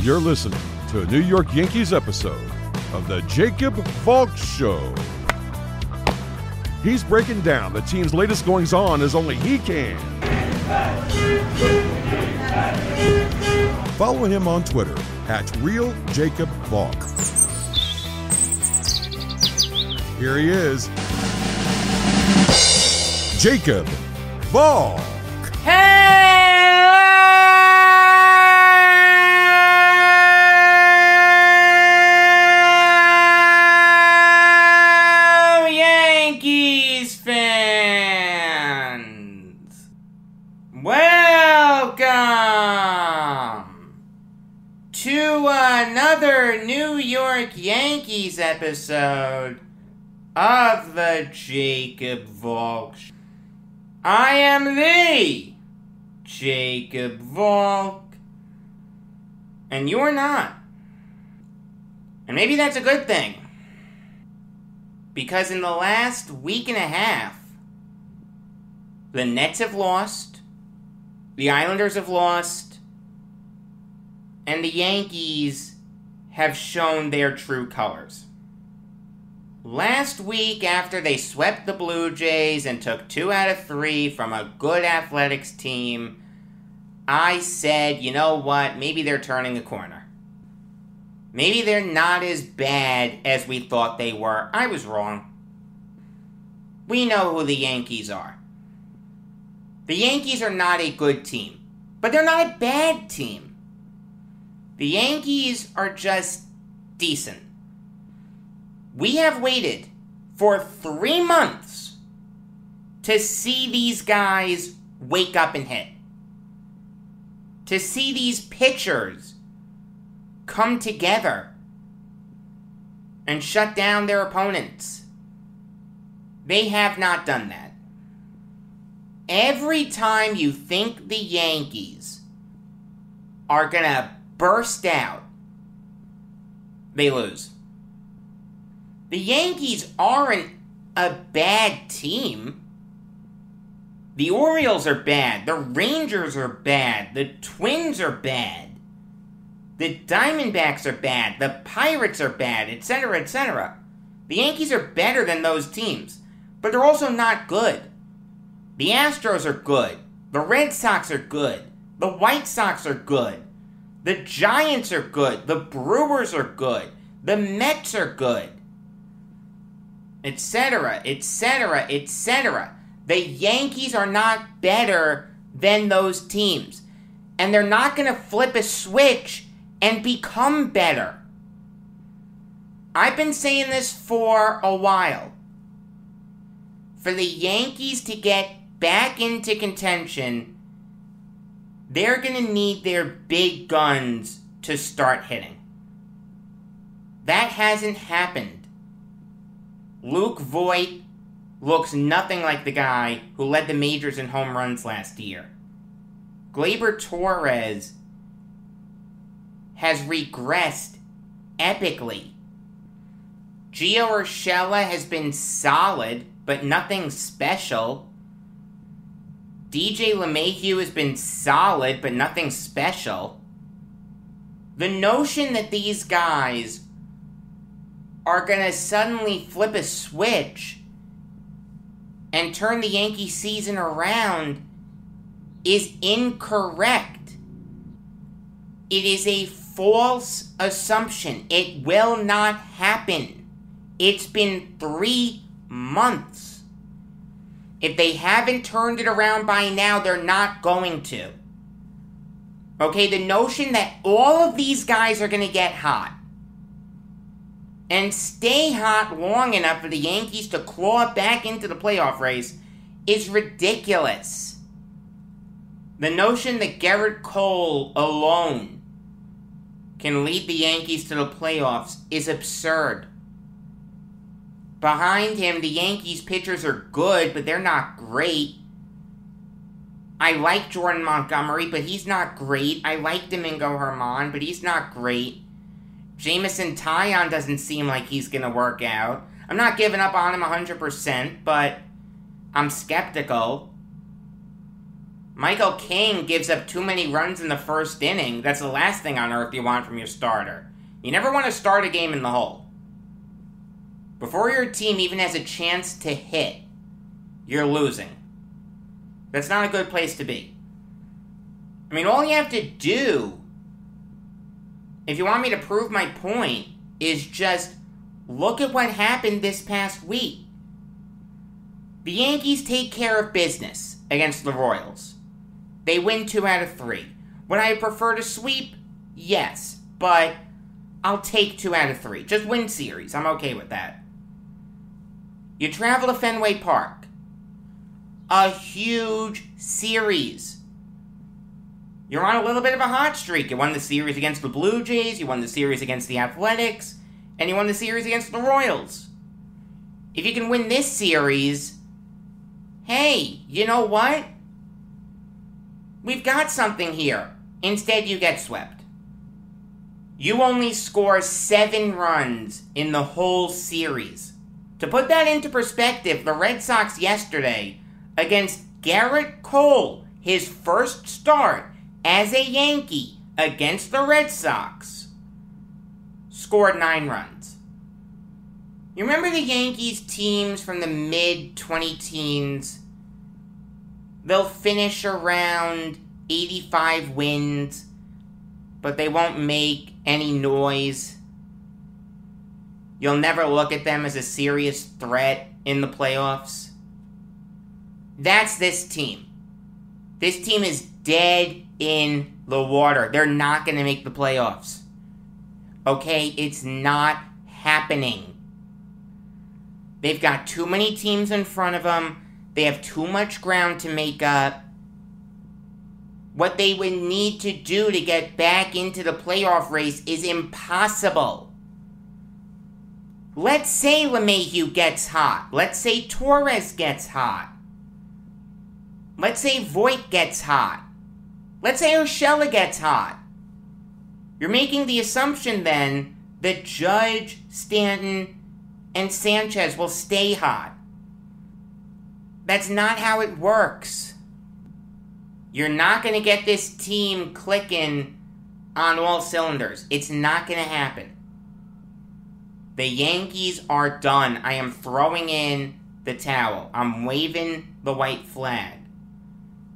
You're listening to a New York Yankees episode of the Jacob Valk Show. He's breaking down the team's latest goings on as only he can. Follow him on Twitter at Real Jacob Valk. Here he is, Jacob Valk. Episode of the Jacob Valk. I am the Jacob Valk, and you're not. And maybe that's a good thing. Because in the last week and a half, the Nets have lost, the Islanders have lost, and the Yankees have shown their true colors. Last week, after they swept the Blue Jays and took two out of three from a good athletics team, I said, you know what, maybe they're turning a corner. Maybe they're not as bad as we thought they were. I was wrong. We know who the Yankees are. The Yankees are not a good team, but they're not a bad team. The Yankees are just decent. We have waited for three months to see these guys wake up and hit. To see these pitchers come together and shut down their opponents. They have not done that. Every time you think the Yankees are going to burst out, they lose. The Yankees aren't a bad team. The Orioles are bad. The Rangers are bad. The Twins are bad. The Diamondbacks are bad. The Pirates are bad, etc., etc. The Yankees are better than those teams, but they're also not good. The Astros are good. The Red Sox are good. The White Sox are good. The Giants are good. The Brewers are good. The Mets are good. Etc., etc., etc. The Yankees are not better than those teams. And they're not going to flip a switch and become better. I've been saying this for a while. For the Yankees to get back into contention, they're going to need their big guns to start hitting. That hasn't happened. Luke Voit looks nothing like the guy who led the majors in home runs last year. Gleyber Torres has regressed epically. Gio Urshela has been solid, but nothing special. DJ LeMahieu has been solid, but nothing special. The notion that these guys are going to suddenly flip a switch and turn the Yankee season around is incorrect. It is a false assumption. It will not happen. It's been three months. If they haven't turned it around by now, they're not going to. Okay, the notion that all of these guys are going to get hot and stay hot long enough for the Yankees to claw back into the playoff race is ridiculous. The notion that Gerrit Cole alone can lead the Yankees to the playoffs is absurd. Behind him, the Yankees pitchers are good, but they're not great. I like Jordan Montgomery, but he's not great. I like Domingo German, but he's not great. Jameson Taillon doesn't seem like he's going to work out. I'm not giving up on him 100%, but I'm skeptical. Michael King gives up too many runs in the first inning. That's the last thing on earth you want from your starter. You never want to start a game in the hole. Before your team even has a chance to hit, you're losing. That's not a good place to be. I mean, all you have to do, if you want me to prove my point, is just look at what happened this past week. The Yankees take care of business against the Royals. They win two out of three. Would I prefer to sweep? Yes, but I'll take two out of three. Just win series. I'm okay with that. You travel to Fenway Park. A huge series. You're on a little bit of a hot streak. You won the series against the Blue Jays, you won the series against the Athletics, and you won the series against the Royals. If you can win this series, hey, you know what? We've got something here. Instead, you get swept. You only score seven runs in the whole series. To put that into perspective, the Red Sox yesterday against Gerrit Cole, his first start as a Yankee against the Red Sox, scored nine runs. You remember the Yankees teams from the mid 20 teens? They'll finish around 85 wins, but they won't make any noise. You'll never look at them as a serious threat in the playoffs. That's this team. This team is dead in the water. They're not going to make the playoffs. Okay? It's not happening. They've got too many teams in front of them. They have too much ground to make up. What they would need to do to get back into the playoff race is impossible. Let's say LeMahieu gets hot. Let's say Torres gets hot. Let's say Voit gets hot. Let's say Urshela gets hot. You're making the assumption then that Judge, Stanton, and Sanchez will stay hot. That's not how it works. You're not going to get this team clicking on all cylinders. It's not going to happen. The Yankees are done. I am throwing in the towel. I'm waving the white flag.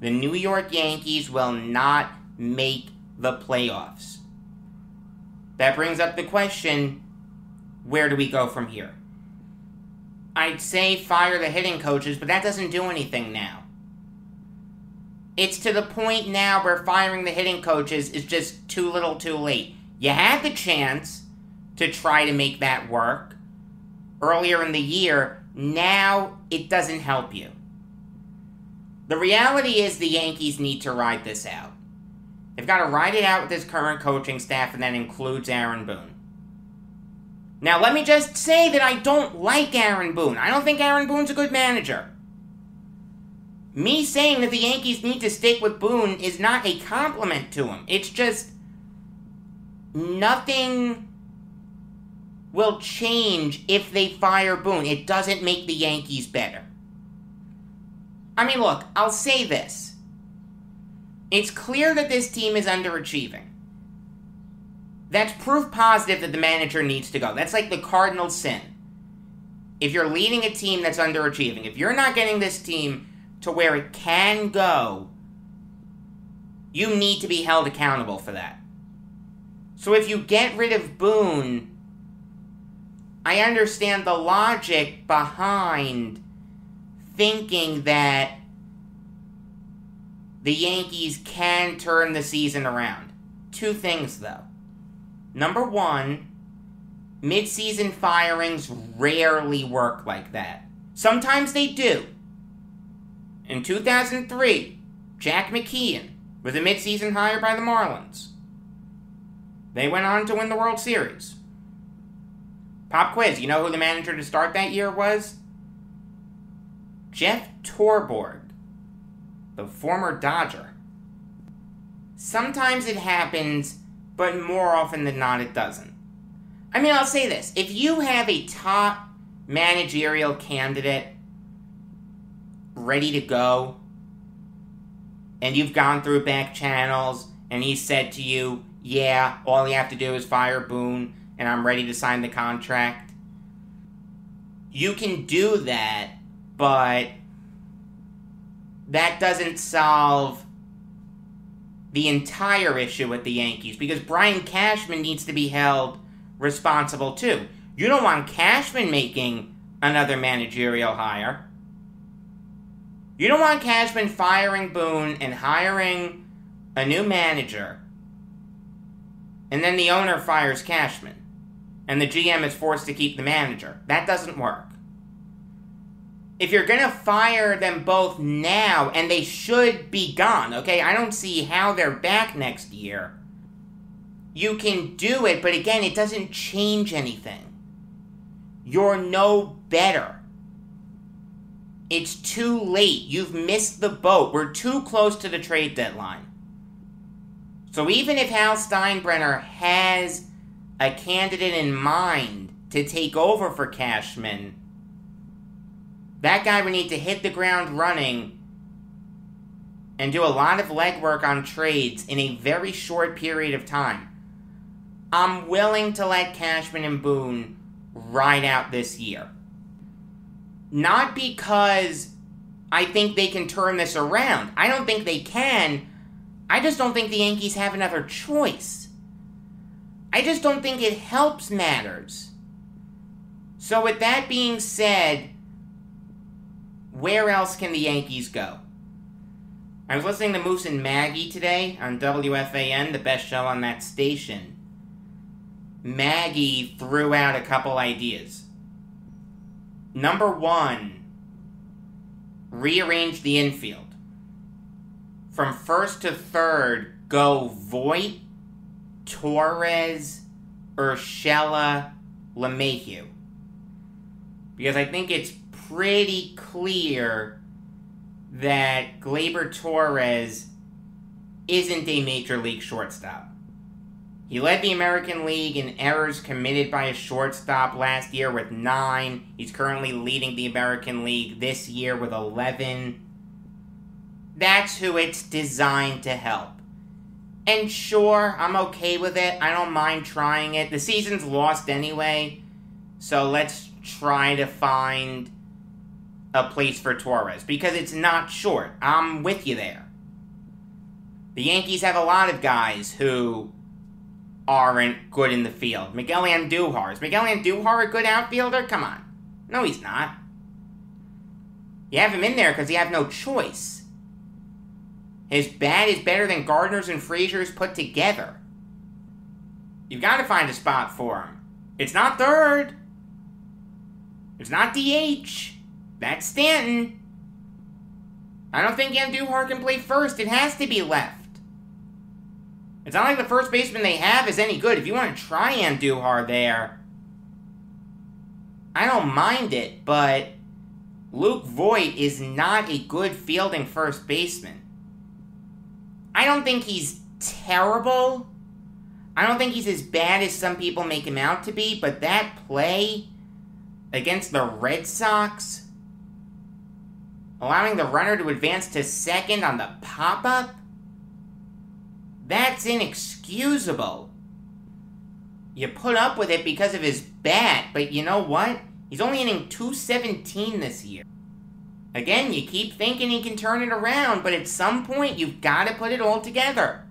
The New York Yankees will not make the playoffs. That brings up the question where do we go from here? I'd say fire the hitting coaches, but that doesn't do anything now. It's to the point now where firing the hitting coaches is just too little too late. You had the chance to try to make that work earlier in the year. Now it doesn't help you. The reality is the Yankees need to ride this out. They've got to ride it out with this current coaching staff, and that includes Aaron Boone. Now, let me just say that I don't like Aaron Boone. I don't think Aaron Boone's a good manager. Me saying that the Yankees need to stick with Boone is not a compliment to him. It's just nothing will change if they fire Boone. It doesn't make the Yankees better. I mean, look, I'll say this. It's clear that this team is underachieving. That's proof positive that the manager needs to go. That's like the cardinal sin. If you're leading a team that's underachieving, if you're not getting this team to where it can go, you need to be held accountable for that. So if you get rid of Boone, I understand the logic behind thinking that the Yankees can turn the season around. Two things, though. Number one, mid-season firings rarely work like that. Sometimes they do. In 2003, Jack McKeon was a mid-season hire by the Marlins. They went on to win the World Series. Pop quiz, you know who the manager to start that year was? Jeff Torborg, the former Dodger. Sometimes it happens, but more often than not, it doesn't. I mean, I'll say this if you have a top managerial candidate ready to go, and you've gone through back channels, and he said to you, Yeah, all you have to do is fire Boone, and I'm ready to sign the contract. You can do that, but that doesn't solve the entire issue with the Yankees because Brian Cashman needs to be held responsible too. You don't want Cashman making another managerial hire. You don't want Cashman firing Boone and hiring a new manager, and then the owner fires Cashman, and the GM is forced to keep the manager. That doesn't work. If you're gonna fire them both now, and they should be gone, okay? I don't see how they're back next year. You can do it, but again, it doesn't change anything. You're no better. It's too late. You've missed the boat. We're too close to the trade deadline. So even if Hal Steinbrenner has a candidate in mind to take over for Cashman, that guy would need to hit the ground running and do a lot of legwork on trades in a very short period of time. I'm willing to let Cashman and Boone ride out this year. Not because I think they can turn this around. I don't think they can. I just don't think the Yankees have another choice. I just don't think it helps matters. So, with that being said, where else can the Yankees go? I was listening to Moose and Maggie today on WFAN, the best show on that station. Maggie threw out a couple ideas. Number one, rearrange the infield. From first to third, go Voit, Torres, Urshela, LeMahieu. Because I think it's pretty clear that Gleyber Torres isn't a major league shortstop. He led the American League in errors committed by a shortstop last year with nine. He's currently leading the American League this year with 11. That's who it's designed to help. And sure, I'm okay with it. I don't mind trying it. The season's lost anyway, so let's try to find a place for Torres because it's not short. I'm with you there. The Yankees have a lot of guys who aren't good in the field. Miguel Andujar. Is Miguel Andujar a good outfielder? Come on. No, he's not. You have him in there because you have no choice. His bat is better than Gardner's and Frazier's put together. You've got to find a spot for him. It's not third. It's not DH. That's Stanton. I don't think Andujar can play first. It has to be left. It's not like the first baseman they have is any good. If you want to try Andujar there, I don't mind it, but Luke Voit is not a good fielding first baseman. I don't think he's terrible. I don't think he's as bad as some people make him out to be, but that play against the Red Sox, allowing the runner to advance to second on the pop up, that's inexcusable. You put up with it because of his bat, but you know what? He's only hitting 217 this year. Again, you keep thinking he can turn it around, but at some point you've got to put it all together.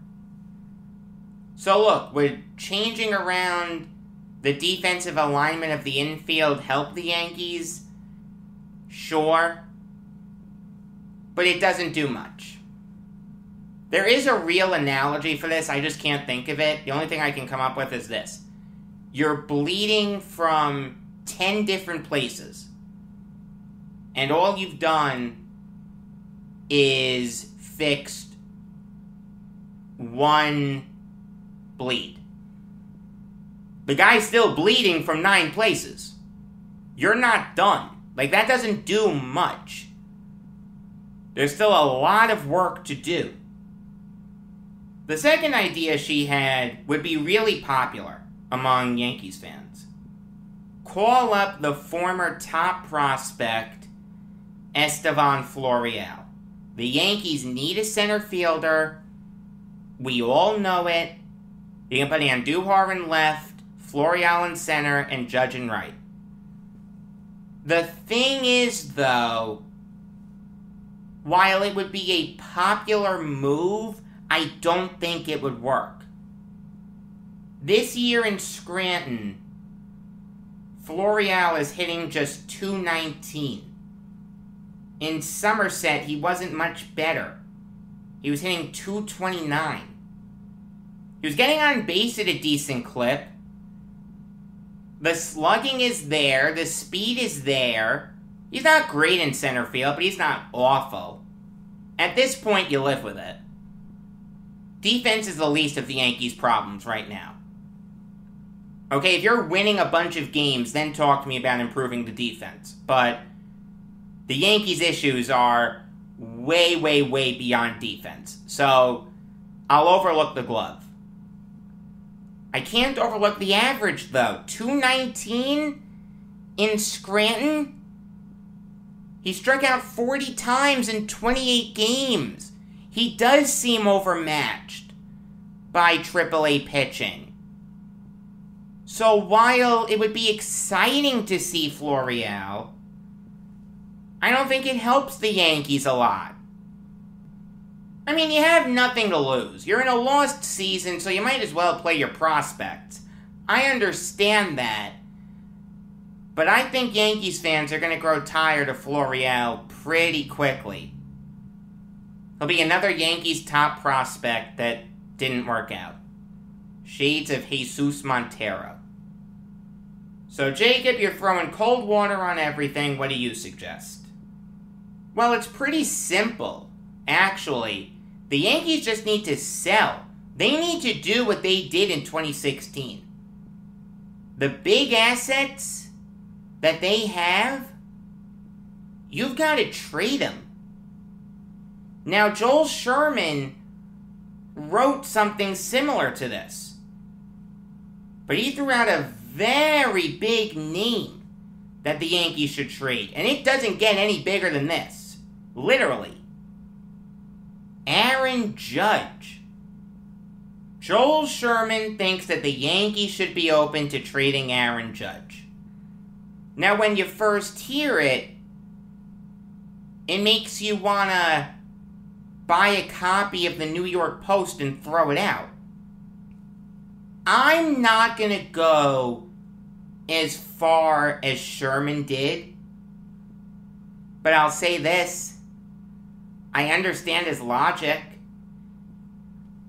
So look, we're changing around the defensive alignment of the infield help the Yankees? Sure. But it doesn't do much. There is a real analogy for this, I just can't think of it. The only thing I can come up with is this you're bleeding from 10 different places, and all you've done is fixed one bleed. The guy's still bleeding from nine places. You're not done. Like, that doesn't do much. There's still a lot of work to do. The second idea she had would be really popular among Yankees fans. Call up the former top prospect Estevan Florial, the Yankees need a center fielder. We all know it. You can put Andujar in left, Florial in center, and Judge in right. The thing is, though, while it would be a popular move, I don't think it would work. This year in Scranton, Florial is hitting just 219. In Somerset, he wasn't much better. He was hitting 229. He was getting on base at a decent clip. The slugging is there, the speed is there. He's not great in center field, but he's not awful. At this point, you live with it. Defense is the least of the Yankees' problems right now. Okay, if you're winning a bunch of games, then talk to me about improving the defense. But the Yankees' issues are way, way, way beyond defense. So I'll overlook the glove. I can't overlook the average, though. 219 in Scranton? He struck out 40 times in 28 games. He does seem overmatched by AAA pitching. So while it would be exciting to see Florial, I don't think it helps the Yankees a lot. I mean, you have nothing to lose. You're in a lost season, so you might as well play your prospects. I understand that. But I think Yankees fans are going to grow tired of Florial pretty quickly. He'll be another Yankees top prospect that didn't work out. Shades of Jesus Montero. So, Jacob, you're throwing cold water on everything. What do you suggest? Well, it's pretty simple. Actually, the Yankees just need to sell. They need to do what they did in 2016. The big assets that they have, you've got to trade them. Now, Joel Sherman wrote something similar to this. But he threw out a very big name that the Yankees should trade. And it doesn't get any bigger than this. Literally. Aaron Judge. Joel Sherman thinks that the Yankees should be open to trading Aaron Judge. Now, when you first hear it, it makes you want to buy a copy of the New York Post and throw it out. I'm not going to go as far as Sherman did, but I'll say this I understand his logic.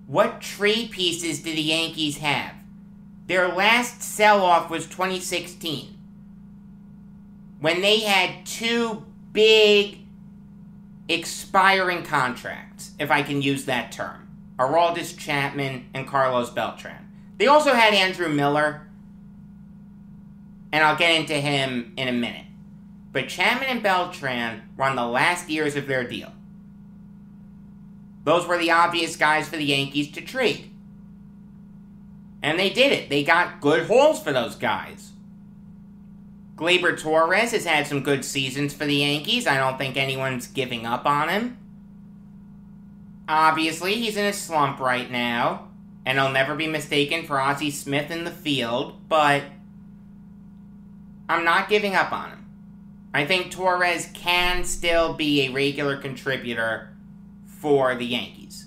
What trade pieces do the Yankees have? Their last sell off was 2016 when they had two big expiring contracts, if I can use that term Aroldis Chapman and Carlos Beltran. They also had Andrew Miller, and I'll get into him in a minute. But Chapman and Beltran were on the last years of their deal. Those were the obvious guys for the Yankees to trade. And they did it. They got good hauls for those guys. Gleyber Torres has had some good seasons for the Yankees. I don't think anyone's giving up on him. Obviously, he's in a slump right now, and he'll never be mistaken for Ozzie Smith in the field, but I'm not giving up on him. I think Torres can still be a regular contributor for the Yankees.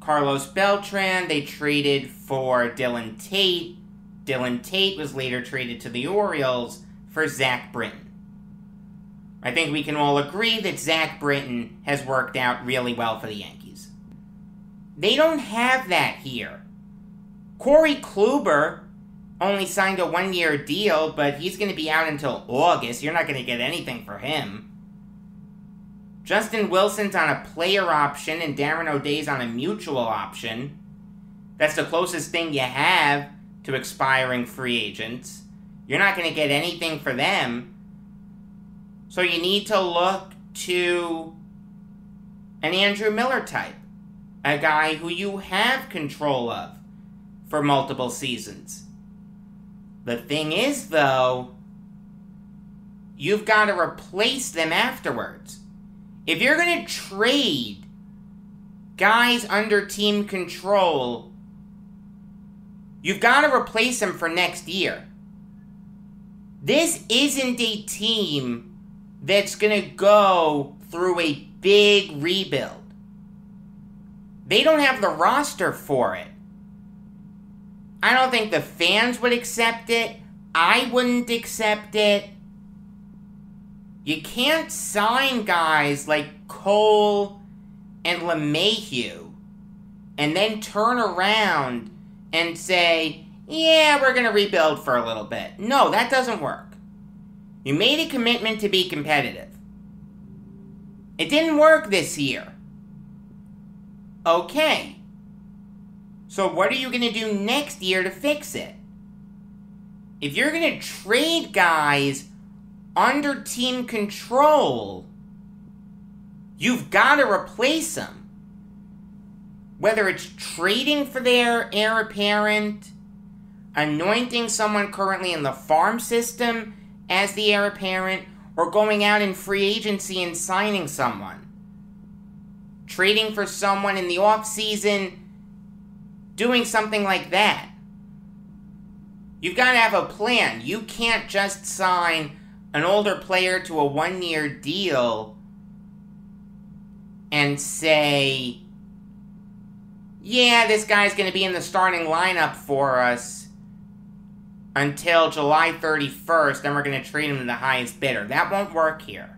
Carlos Beltran, they traded for Dylan Tate. Dylan Tate was later traded to the Orioles for Zach Britton. I think we can all agree that Zach Britton has worked out really well for the Yankees. They don't have that here. Corey Kluber only signed a one year deal, but he's going to be out until August. You're not going to get anything for him. Justin Wilson's on a player option and Darren O'Day's on a mutual option. That's the closest thing you have to expiring free agents. You're not going to get anything for them. So you need to look to an Andrew Miller type, a guy who you have control of for multiple seasons. The thing is, though, you've got to replace them afterwards. If you're going to trade guys under team control, you've got to replace them for next year. This isn't a team that's going to go through a big rebuild. They don't have the roster for it. I don't think the fans would accept it. I wouldn't accept it. You can't sign guys like Cole and LeMahieu and then turn around and say, yeah, we're going to rebuild for a little bit. No, that doesn't work. You made a commitment to be competitive. It didn't work this year. Okay. So, what are you going to do next year to fix it? If you're going to trade guys under team control, you've got to replace them. Whether it's trading for their heir apparent, anointing someone currently in the farm system as the heir apparent, or going out in free agency and signing someone. Trading for someone in the off season, doing something like that. You've got to have a plan. You can't just sign an older player to a one year deal and say, yeah, this guy's going to be in the starting lineup for us until July 31st, then we're going to trade him to the highest bidder. That won't work here.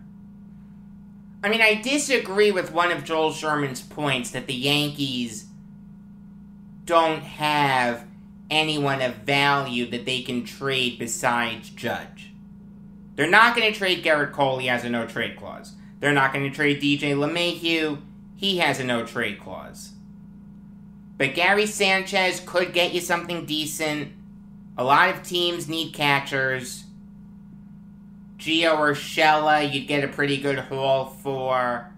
I mean, I disagree with one of Joel Sherman's points that the Yankees don't have anyone of value that they can trade besides Judge. They're not going to trade Gerrit Cole, he has a no trade clause. They're not going to trade DJ LeMahieu, he has a no trade clause. But Gary Sanchez could get you something decent a lot of teams need catchers. Gio Urshela, you'd get a pretty good haul for.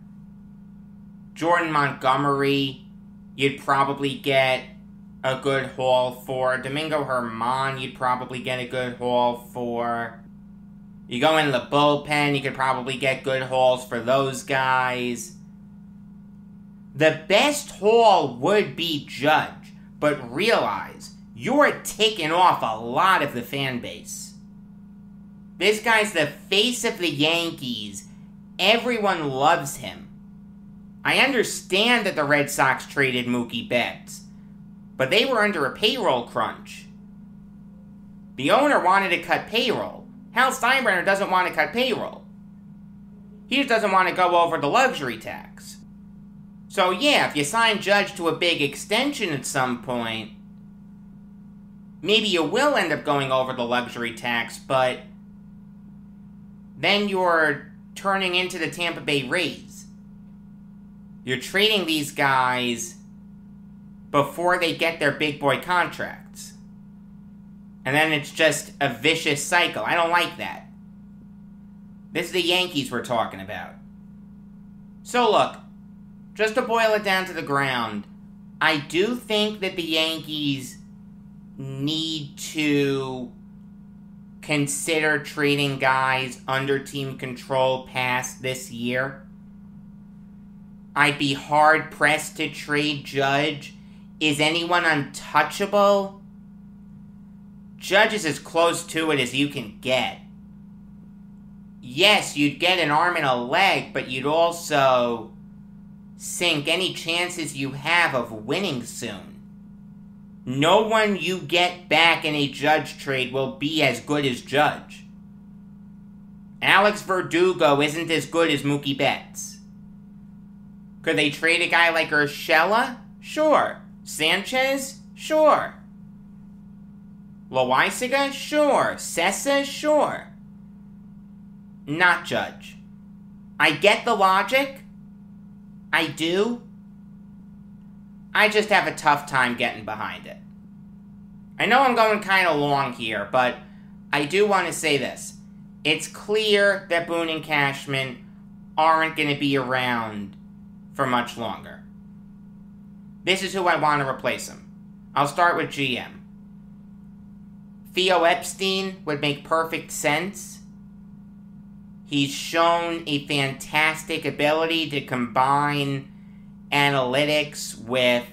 Jordan Montgomery, you'd probably get a good haul for. Domingo German, you'd probably get a good haul for. You go in the bullpen, you could probably get good hauls for those guys. The best haul would be Judge, but realize you're taking off a lot of the fan base. This guy's the face of the Yankees. Everyone loves him. I understand that the Red Sox traded Mookie Betts, but they were under a payroll crunch. The owner wanted to cut payroll. Hal Steinbrenner doesn't want to cut payroll. He just doesn't want to go over the luxury tax. So, yeah, if you sign Judge to a big extension at some point, maybe you will end up going over the luxury tax, but then you're turning into the Tampa Bay Rays. You're trading these guys before they get their big boy contracts. And then it's just a vicious cycle. I don't like that. This is the Yankees we're talking about. So, look, just to boil it down to the ground, I do think that the Yankees need to consider trading guys under team control past this year. I'd be hard pressed to trade Judge. Is anyone untouchable? Judge is as close to it as you can get. Yes, you'd get an arm and a leg, but you'd also sink any chances you have of winning soon. No one you get back in a Judge trade will be as good as Judge. Alex Verdugo isn't as good as Mookie Betts. Could they trade a guy like Urshela? Sure. Sanchez? Sure. Loaisiga? Sure. Cessa? Sure. Not Judge. I get the logic. I do. I just have a tough time getting behind it. I know I'm going kind of long here, but I do want to say this. It's clear that Boone and Cashman aren't going to be around for much longer. This is who I want to replace him. I'll start with GM. Theo Epstein would make perfect sense. He's shown a fantastic ability to combine analytics with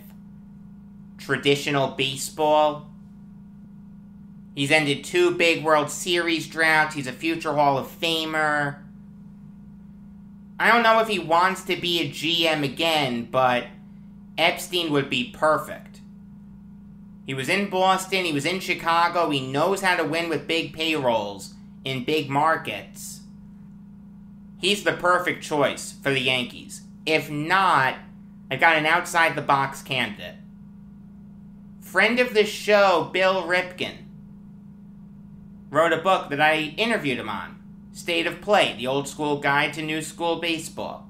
traditional baseball. He's ended two big World Series droughts. He's a future Hall of Famer. I don't know if he wants to be a GM again, but Epstein would be perfect. He was in Boston, he was in Chicago, he knows how to win with big payrolls in big markets. He's the perfect choice for the Yankees. If not, I've got an outside the box candidate. Friend of the show, Bill Ripken, wrote a book that I interviewed him on State of Play, the old school guide to new school baseball.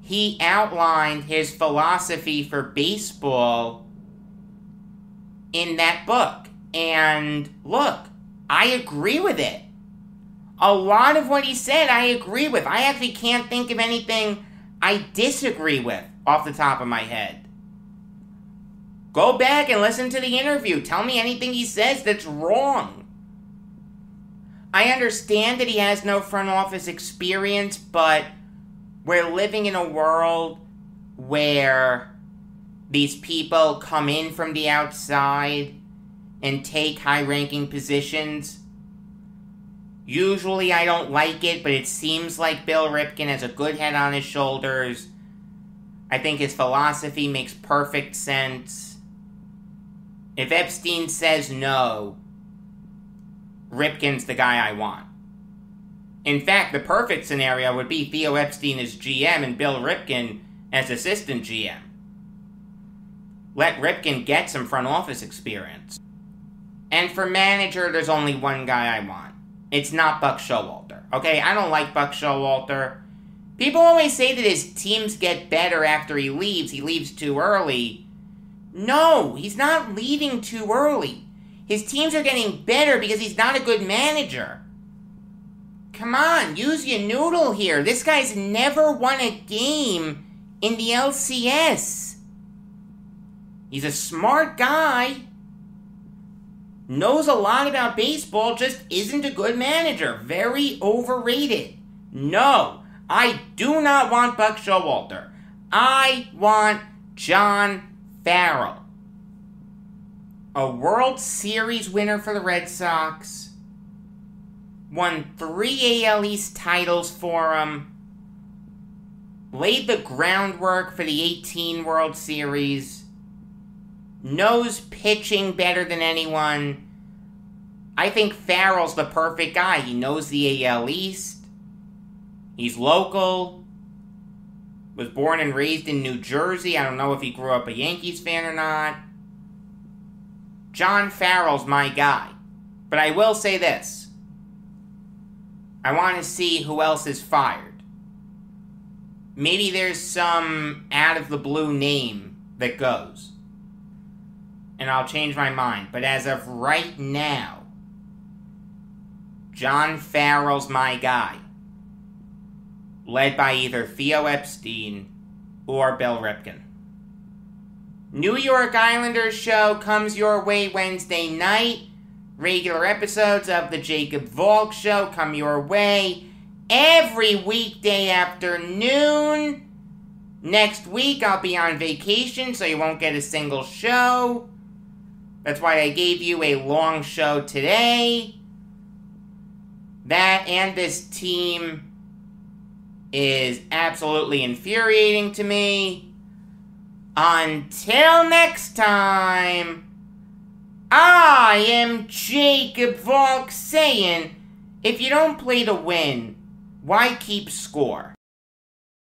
He outlined his philosophy for baseball in that book. And look, I agree with it. A lot of what he said, I agree with. I actually can't think of anything I disagree with off the top of my head. Go back and listen to the interview. Tell me anything he says that's wrong. I understand that he has no front office experience, but we're living in a world where these people come in from the outside and take high ranking positions. Usually I don't like it, but it seems like Bill Ripken has a good head on his shoulders. I think his philosophy makes perfect sense. If Epstein says no, Ripken's the guy I want. In fact, the perfect scenario would be Theo Epstein as GM and Bill Ripken as assistant GM. Let Ripken get some front office experience. And for manager, there's only one guy I want. It's not Buck Showalter. Okay, I don't like Buck Showalter. People always say that his teams get better after he leaves. He leaves too early. No, he's not leaving too early. His teams are getting better because he's not a good manager. Come on, use your noodle here. This guy's never won a game in the LCS. He's a smart guy. Knows a lot about baseball, just isn't a good manager. Very overrated. No, I do not want Buck Showalter. I want John Farrell a World Series winner for the Red Sox, won three AL East titles for them, laid the groundwork for the 18 World Series, knows pitching better than anyone. I think Farrell's the perfect guy. He knows the AL East. He's local. Was born and raised in New Jersey. I don't know if he grew up a Yankees fan or not. John Farrell's my guy. But I will say this I want to see who else is fired. Maybe there's some out of the blue name that goes. And I'll change my mind. But as of right now, John Farrell's my guy. Led by either Theo Epstein or Bill Ripken. New York Islanders show comes your way Wednesday night. Regular episodes of The Jacob Valk Show come your way every weekday afternoon. Next week, I'll be on vacation, so you won't get a single show. That's why I gave you a long show today. That and this team is absolutely infuriating to me. Until next time, I am Jacob Valk saying, if you don't play to win, why keep score?